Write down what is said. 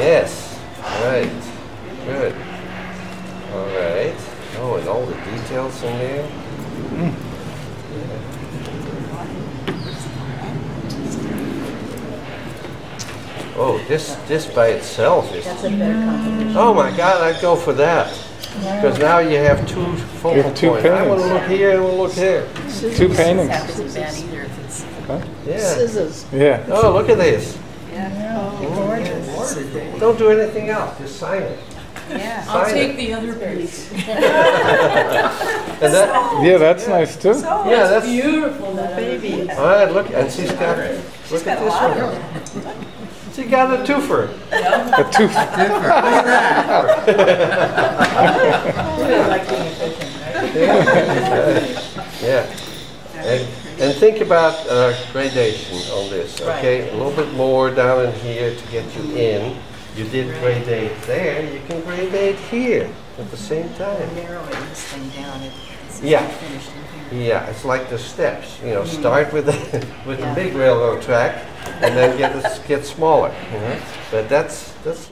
Yes. Right. Good. All right. Oh, and all the details in there. Yeah. Oh, this this by itself is. That's a better composition. Oh my God! I'd go for that. Because now you have two focal You have two points. I want to paintings. look here and we'll look here. Two paintings. Half bad either if it's, Yeah. Scissors. Yeah. Oh, look at this. Yeah, gorgeous. Don't do anything else. Just sign it. yeah. I'll Sign take it. the other piece. And that, Yeah, that's nice too. yeah, that's. Beautiful, that baby. All right, look, and she's got. Look at this one. She got a twofer. A two. Really like being efficient, right? Yeah. And, think about uh, gradation on this, okay? A little bit more down in here to get you in. You did gradate there, you can gradate here at the same time. Narrowing this thing down, it's Yeah. finished in here. Yeah, it's like the steps, you know, start with the, with the big railroad track and then get, get smaller, you know? But that's, that's